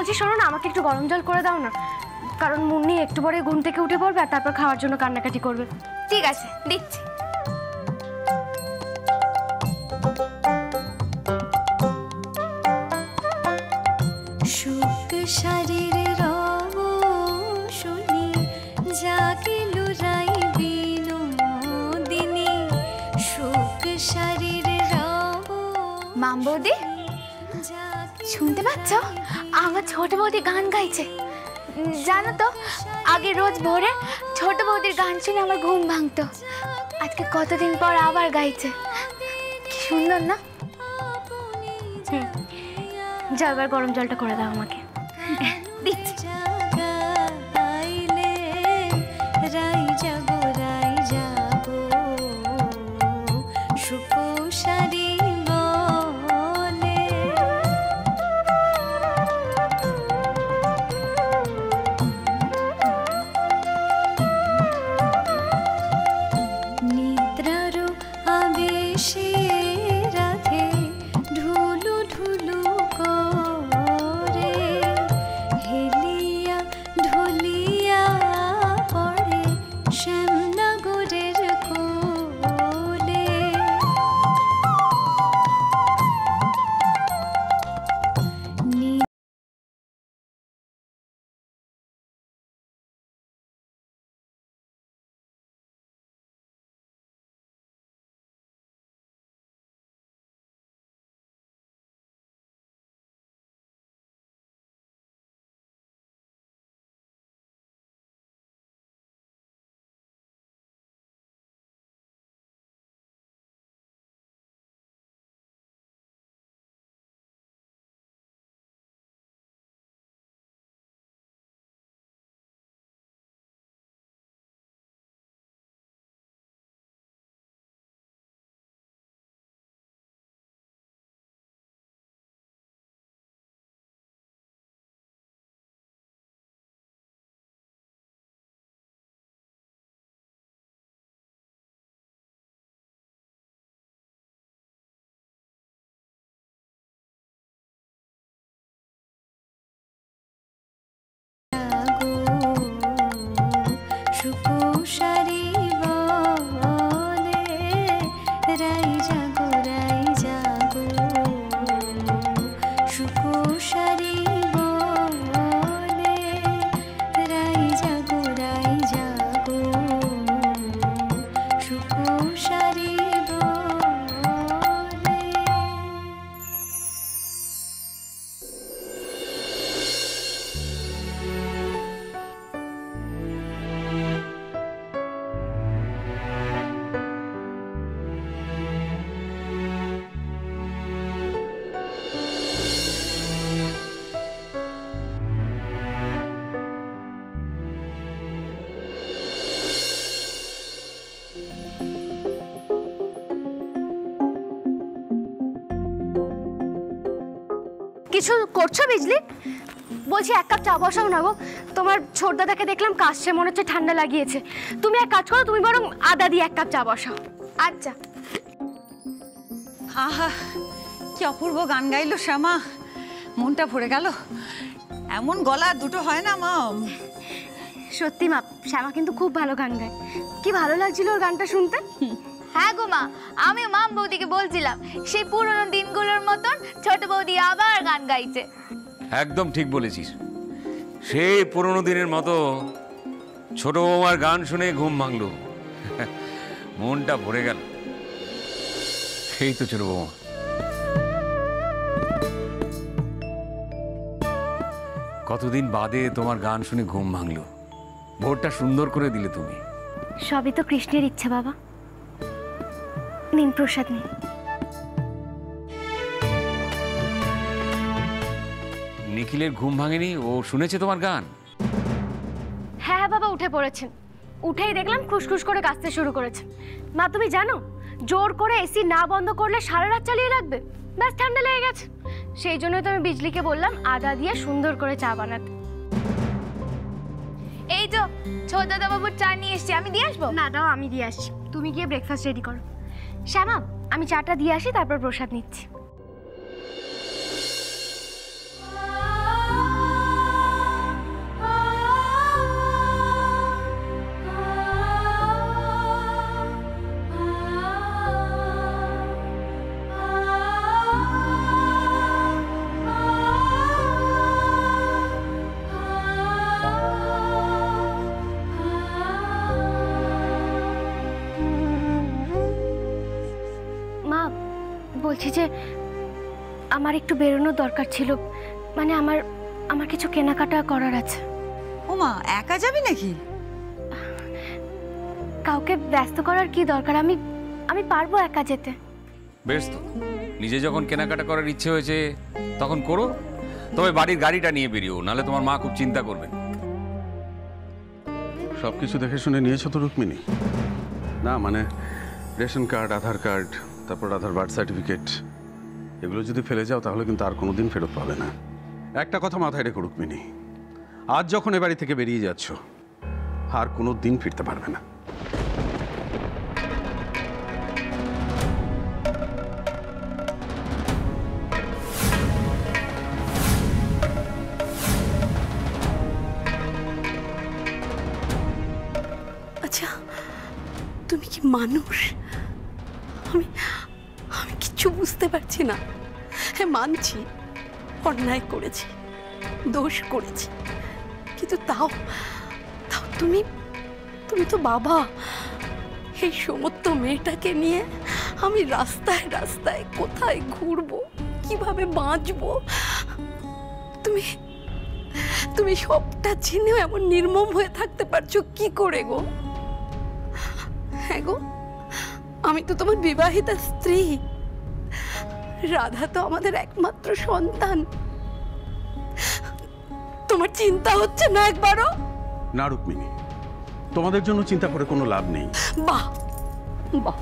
বলছি শোনো না আমাকে একটু গরম জল করে দাও না। কারণ মুন্নি একটু পরে ঘুম থেকে উঠে পড়বে আর তারপর খাওয়ার জন্য কান্নাকাটি করবে। ঠিক আছে দিচ্ছি। সুখ শারীর শুনি বিনোদিনী। সুখ মাম বৌদি শুনতে পাচ্ছ? আমার ছোট বৌদি গান গাইছে। জানো তো আগে রোজ ভোরে ছোট বৌদির গান শুনে আমার ঘুম ভাঙতো। আজকে কতদিন পর আবার গাইছে। কি সুন্দর না? যাও এবার গরম জলটা করে দাও আমাকে। দিচ্ছি। কিছু করছ বিজলি? বলছি এক কাপ চা বসাও না গো। তোমার ছোট দাদাকে দেখলাম কাশছে মনে হচ্ছে ঠান্ডা লাগিয়েছে। তুমি এক কাজ করো তুমি বরং আদা দিয়ে এক কাপ চা বসাও। আচ্ছা। আহা কি অপূর্ব গান গাইলো শ্যামা। মনটা ভরে গেল। এমন গলা দুটো হয় না মা? সত্যি মা শ্যামা কিন্তু খুব ভালো গান গায়। কি ভালো লাগছিল ওর গানটা শুনতে? হ্যাঁ গো মা আমি মাম বৌদিকে বলছিলাম সেই পুরনো দিনগুলোর মতন ছোট বৌদি আবার গান গাইছে। একদম ঠিক বলেছিস। সেই পুরনো দিনের মতো ছোট বৌমার গান শুনে ঘুম ভাঙলো। মনটা ভরে গেল। সেই তো ছোট বৌমা। কতদিন বাদে তোমার গান শুনে ঘুম ভাঙলো। ভোরটা সুন্দর করে দিলে তুমি। সবই তো কৃষ্ণের ইচ্ছা বাবা। নিন প্রসাদ নিন। নিখিলের ঘুম ভাঙেনি ও শুনেছে তোমার গান? হ্যাঁ হ্যাঁ বাবা উঠে পড়েছেন উঠেই দেখলাম খুসখুস করে কাঁচতে শুরু করেছে। মা তুমি জানো জোর করে এসি না বন্ধ করলে সারা রাত চালিয়ে রাখবে। ব্যাস ঠান্ডা লেগে গেছে। সেই জন্যই তো আমি বিজলিকে বললাম আদা দিয়ে সুন্দর করে চা বানাতে। এই তো ছোট দাদা বাবুর চা নিয়ে এসছি। আমি দিয়ে আসব? না দাও আমি দিয়ে আসছি। তুমি গিয়ে ব্রেকফাস্ট রেডি করো। শ্যামা আমি চাটা দিয়ে আসি তারপর প্রসাদ নিচ্ছি। বলছি যে আমার একটু বেরোনোর দরকার ছিল। মানে আমার আমার কিছু কেনাকাটা করার আছে। ওমা একা যাবি নাকি? কাউকে ব্যস্ত করার কি দরকার? আমি আমি পারব একা যেতে। বেশ তো। নিজে যখন কেনাকাটা করার ইচ্ছে হয়েছে তখন করো। তবে বাড়ির গাড়িটা নিয়ে বেরিও নাহলে তোমার মা খুব চিন্তা করবে। সব কিছু দেখে শুনে নিয়েছো তো রুক্মিণী? না মানে রেশন কার্ড আধার কার্ড তারপর আধার বার্থ সার্টিফিকেট। এগুলো যদি ফেলে যাও, তাহলে কিন্তু আর কোনো দিন ফেরত পাবে না। একটা কথা মাথায় রেখো রুক্মিণী আজ যখন এ বাড়ি থেকে বেরিয়ে যাচ্ছ, আর কোনো দিন ফিরতে পারবে না। আচ্ছা তুমি কি মানুষ? বুঝতে পারছি না। হ্যাঁ মানছি। অন্যায় করেছি। দোষ করেছি। কিন্তু তাও তাও তুমি তুমি তো বাবা। এই সমস্ত মেয়েটাকে নিয়ে আমি রাস্তায় রাস্তায় কোথায় ঘুরবো? কীভাবে বাঁচবো? তুমি তুমি সবটা জেনেও এমন নির্মম হয়ে থাকতে পারছ কি করে গো? হ্যাঁ গো, আমি তো তোমার বিবাহিতা স্ত্রী। রাধা তো আমাদের একমাত্র সন্তান। তোমার চিন্তা হচ্ছে না একবারও? না রুক্মিণী। তোমাদের জন্য চিন্তা করে কোনো লাভ নেই। বাহ! বাহ!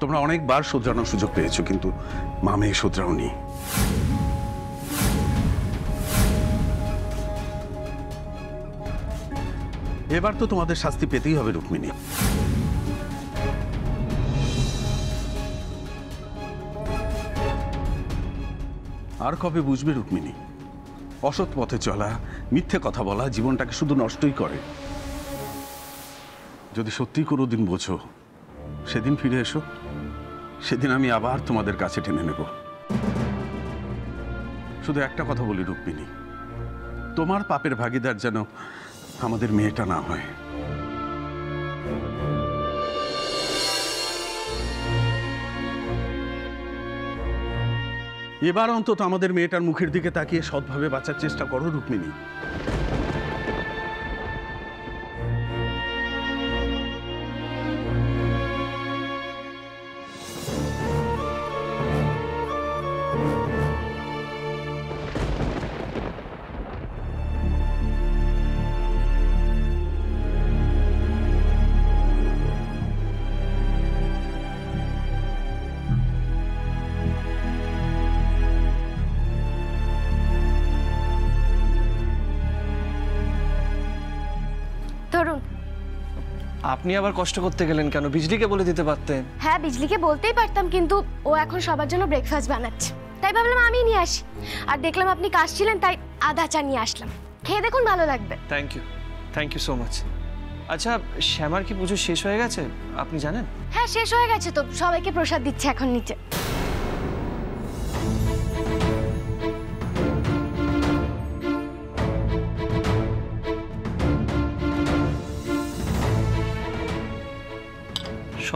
তোমরা অনেকবার শুধরানোর সুযোগ পেয়েছ কিন্তু মামে শুধরাওনি। এবার তো তোমাদের শাস্তি পেতেই হবে রুক্মিণী। আর কবে বুঝবে রুক্মিণী? অসৎ পথে চলা, মিথ্যে কথা বলা, জীবনটাকে শুধু নষ্টই করে। যদি সত্যি কোনো দিন বোঝো, সেদিন ফিরে এসো। সেদিন আমি আবার তোমাদের কাছে টেনে নেব। শুধু একটা কথা বলি রুক্মিণী, তোমার পাপের ভাগিদার যেন আমাদের মেয়েটা না হয়। এবার অন্তত আমাদের মেয়েটার মুখের দিকে তাকিয়ে সৎভাবে বাঁচার চেষ্টা করো রুক্মিণী। আপনি আবার কষ্ট করতে গেলেন কেন? বিজলিকে বলে দিতে পারতেন। হ্যাঁ বিজলিকে বলতেই পারতাম কিন্তু ও এখন সবার জন্য ব্রেকফাস্ট বানাচ্ছে। তাই ভাবলাম আমি নিয়ে আসি। আর দেখলাম আপনি কাজ ছিলেন তাই আধা চা নিয়ে আসলাম। খেয়ে দেখুন ভালো লাগবে। Thank you thank you so much আচ্ছা শ্যামার কি পুজো শেষ হয়ে গেছে? আপনি জানেন? হ্যাঁ শেষ হয়ে গেছে তো সবাইকে প্রসাদ দিচ্ছে এখন নিচে।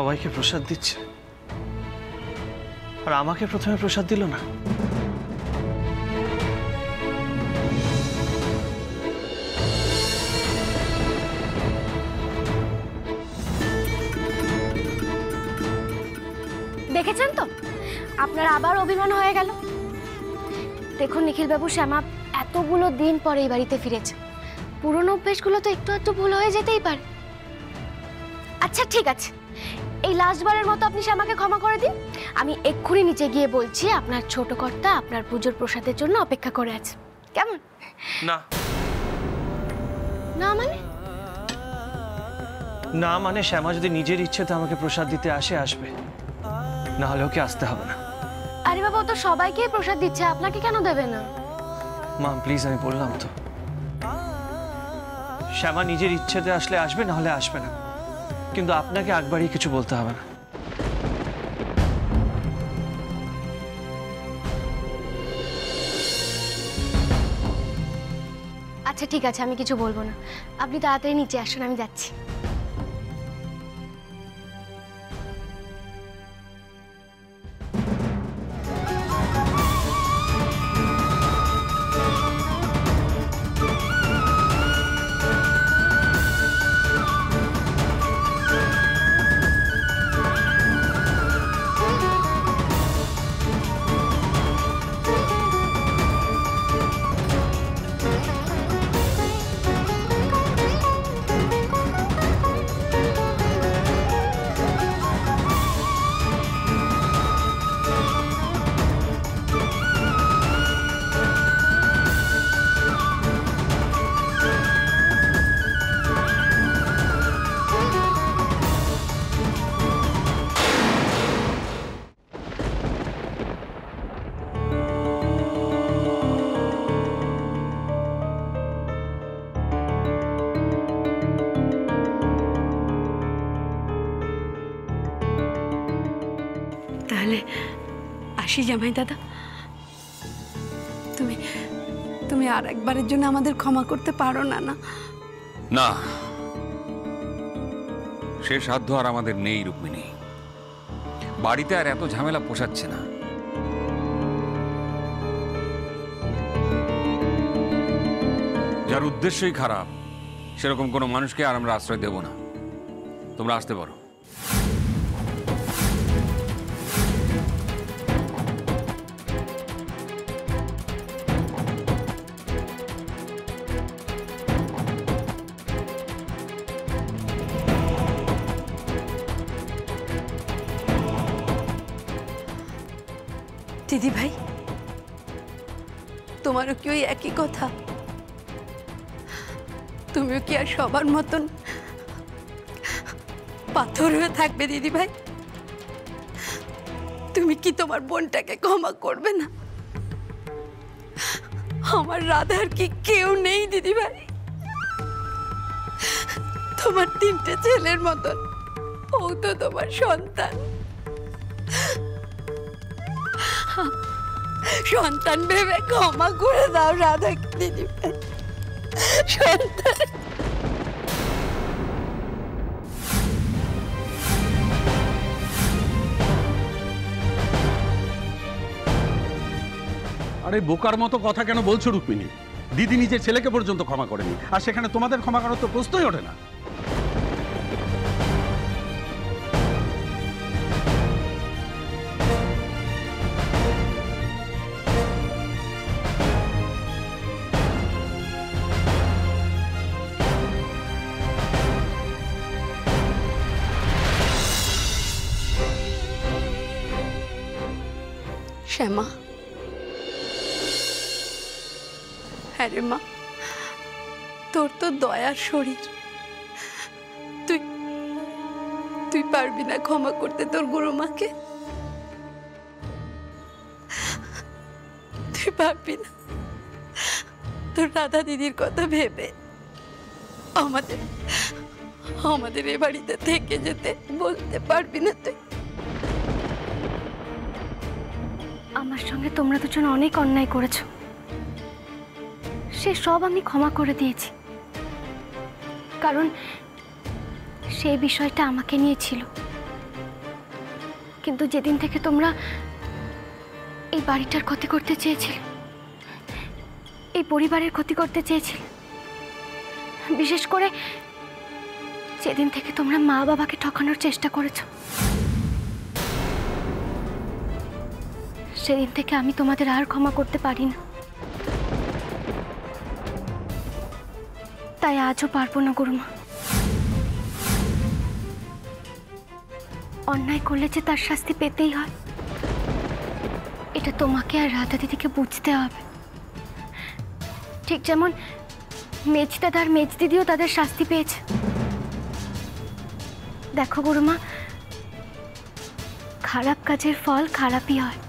সবাইকে প্রসাদ দিচ্ছে। আর আমাকে প্রথমে প্রসাদ দিল না। দেখেছেন তো? আপনার আবার অভিমান হয়ে গেল। দেখুন নিখিলবাবু, শ্যামা এতগুলো দিন পরে এই বাড়িতে ফিরেছে। পুরনো অভ্যেসগুলো তো একটু একটু ভুল হয়ে যেতেই পারে। আচ্ছা ঠিক আছে। এই লাস্টবারের মতো আপনি শ্যামাকে ক্ষমা করে দিন। আমি এক্ষুনি নিচে গিয়ে বলছি আপনার ছোট কর্তা আপনার পুজোর প্রসাদের জন্য অপেক্ষা করে আছে। কেমন? না। না মানে? না মানে শ্যামা যদি নিজের ইচ্ছেতে আমাকে প্রসাদ দিতে আসে আসবে। না হলে ওকে আসতে হবে না। আরে বাবা ও তো সবাইকেই প্রসাদ দিচ্ছে আপনাকে কেন দেবে না? মা প্লিজ আমি বললাম তো। শ্যামা নিজের ইচ্ছেতে আসলে আসবে না হলে আসবে না। কিন্তু আপনাকে একবারই কিছু বলতে হবে না। আচ্ছা ঠিক আছে, আমি কিছু বলব না। আপনি তাড়াতাড়ি নিচে আসুন, আমি যাচ্ছি। তাহলে আসি জামাই দাদা। তুমি তুমি আর একবারের জন্য আমাদের ক্ষমা করতে পারো না না? না। সে সাধ্য আর আমাদের নেই, রুক্মিণী। বাড়িতে আর এত ঝামেলা পোষাচ্ছে না। যার উদ্দেশ্যই খারাপ, সেরকম কোনো মানুষকে আর আমরা আশ্রয় দেব না। তোমরা আসতে পারো। দিদি ভাই, তোমারও কি ওই একই কথা? তুমিও কি আর সবার মতন পাথর হয়ে থাকবে দিদি ভাই? তুমি কি তোমার বোনটাকে ক্ষমা করবে না? আমার রাধার কি কেউ নেই দিদি ভাই? তোমার তিনটে ছেলের মতন ও তো তোমার সন্তান। সন্তান ভেবে ক্ষমা করে দাও রাধা দিদি সন্তান। আরে, বোকার মতো কথা কেন বলছো রুক্মিণী? দিদি নিজের ছেলেকে পর্যন্ত ক্ষমা করেনি, আর সেখানে তোমাদের ক্ষমা করার তো প্রশ্নই ওঠে না। শ্যামা। হ্যাঁ রে মা, তোর তো দয়ার শরীর। তুই তুই পারবি না ক্ষমা করতে তোর গুরু মাকে। তুই পারবি না। তোর রাধা দিদির কথা ভেবে আমাদের আমাদের এ বাড়িতে থেকে যেতে বলতে পারবি না তুই। আমার সঙ্গে তোমরা দুজন অনেক অন্যায় করেছ। সে সব আমি ক্ষমা করে দিয়েছি। কারণ সেই বিষয়টা আমাকে নিয়ে ছিল। কিন্তু যেদিন থেকে তোমরা এই বাড়িটার ক্ষতি করতে চেয়েছিলে, এই পরিবারের ক্ষতি করতে চেয়েছিলে, বিশেষ করে যেদিন থেকে তোমরা মা বাবাকে ঠকানোর চেষ্টা করেছ। সেদিন থেকে আমি তোমাদের আর ক্ষমা করতে পারি না তাই আজও পারব না, গুরুমা। অন্যায় করলে যে তার শাস্তি পেতেই হয়, এটা তোমাকে আর রাধা দিদিকে বুঝতে হবে। ঠিক যেমন মেজ দাদা আর মেজ দিদিও তাদের শাস্তি পেয়েছে। দেখো, গুরুমা, খারাপ কাজের ফল খারাপই হয়।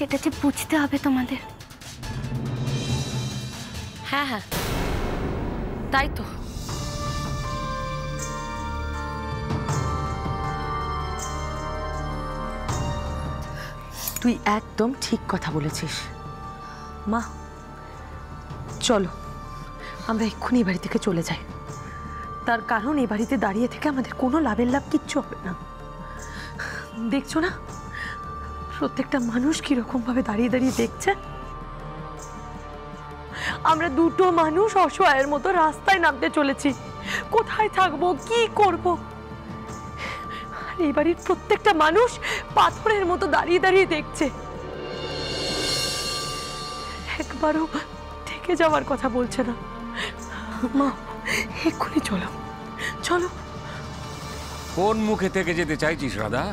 সেটা যে বুঝতে হবে তোমাদের। হ্যাঁ হ্যাঁ। তাই তো। তুই একদম ঠিক কথা বলেছিস। মা চলো আমরা এক্ষুনি এই বাড়ি থেকে চলে যাই। তার কারণ এই বাড়িতে দাঁড়িয়ে থেকে আমাদের কোনো লাভের লাভ কিচ্ছু হবে না। দেখছ না? প্রত্যেকটা মানুষ কীরকম ভাবে দাঁড়িয়ে দাঁড়িয়ে দেখছে? আমরা দুটো মানুষ অসহায়ের মতো রাস্তায় নামতে চলেছি। কোথায় থাকব, কি করব? আর এই বাড়ির প্রত্যেকটা মানুষ পাথরের মতো দাঁড়িয়ে দাঁড়িয়ে দেখছে। একবারও থেকে যাওয়ার কথা বলছে না। মা, এক্ষুনি চলো। চলো। কোন মুখে থেকে যেতে চাইছিস, রাধা?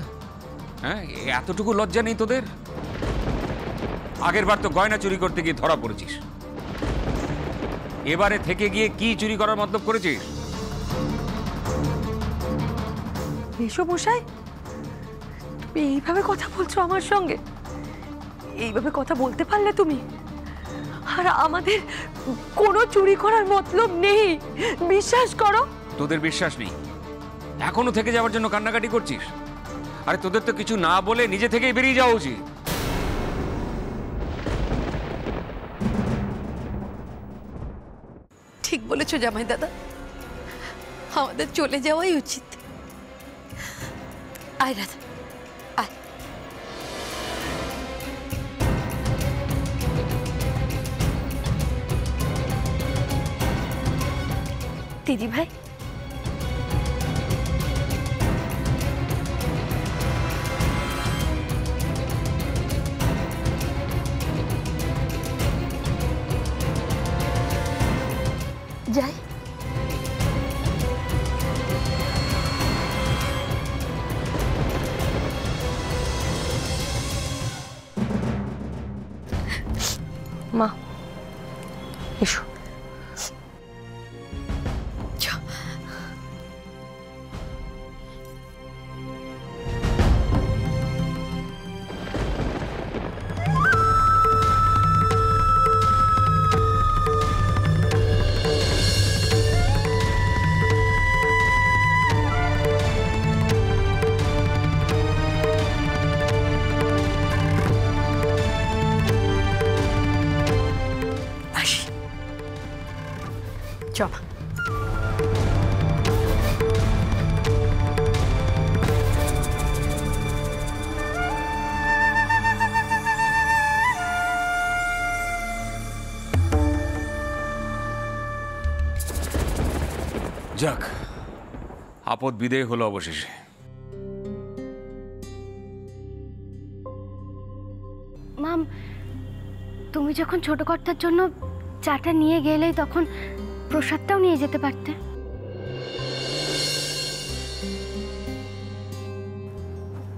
হ্যাঁ এতটুকু লজ্জা নেই তোদের? আগের বার তো গয়না চুরি করতে গিয়ে ধরা পড়েছিস। এবারে থেকে গিয়ে কি চুরি করার মতলব করেছিস? এসো মশাই তুমি এইভাবে কথা বলছো আমার সঙ্গে? এইভাবে কথা বলতে পারলে তুমি? আর আমাদের কোনো চুরি করার মতলব নেই। বিশ্বাস করো। তোদের বিশ্বাস নেই। এখনও থেকে যাওয়ার জন্য কান্নাকাটি করছিস? আরে তোদের তো কিছু না বলে নিজে থেকেই বেরিয়ে যাওয়া উচিত। ঠিক বলেছ জামাই দাদা। আমাদের চলে যাওয়াই উচিত। আয় রাধা আয়। দিদি ভাই যাক, আপদ বিদেয় হলো অবশেষে। মাম, তুমি যখন ছোট কর্তার জন্য চাটা নিয়ে গেলেই তখন প্রসাদটাও নিয়ে যেতে পারতে।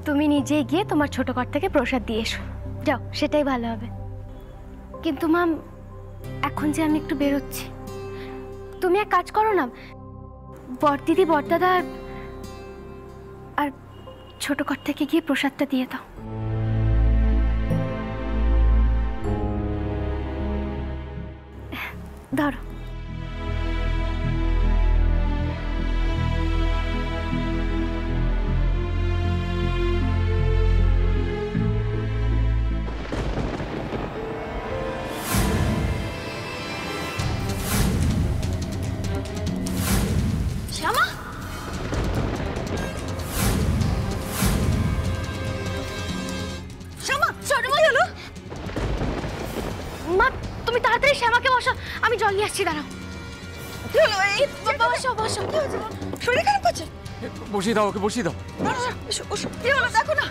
তুমি নিজেই গিয়ে তোমার ছোট কর্তাকে প্রসাদ দিয়ে এসো। যাও, সেটাই ভালো হবে। কিন্তু মাম, এখন যে আমি একটু বেরোচ্ছি। তুমি এক কাজ করো না বড়দিদি বড়দাদা আর- ছোট থেকে গিয়ে প্রসাদটা দিয়ে দাও। ধরো। শরীর খারাপ করছে? বসিয়ে দাও ওকে বসিয়ে দাও। কি হলো দেখো না।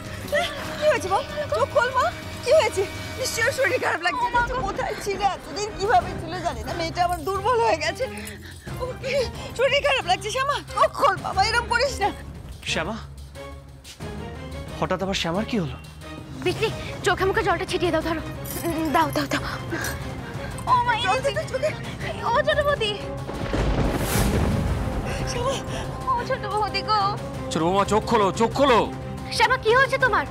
কি হয়েছে বল চোখ খোল মা কি হয়েছে? নিশ্চয়ই শরীর খারাপ লাগছে। তো কোথায় ছিল এতদিন? কীভাবে ছিল জানি না। মেয়েটা আমার দুর্বল হয়ে গেছে। শরীর খারাপ লাগছে শ্যামা? চোখ খোল বাবা এরকম করিস না। শ্যামা? হঠাৎ আবার শ্যামার কি হলো? বিক্রি চোখে মুখে জলটা ছিটিয়ে দাও ধরো। দাও দাও দাও। ও মা জল চোখে। ও ছোট বৌদি ও ছোট বৌদি গো। ছোট বৌমা চোখ খোলো চোখ খোলো। শ্যামা কি হয়েছে তোমার?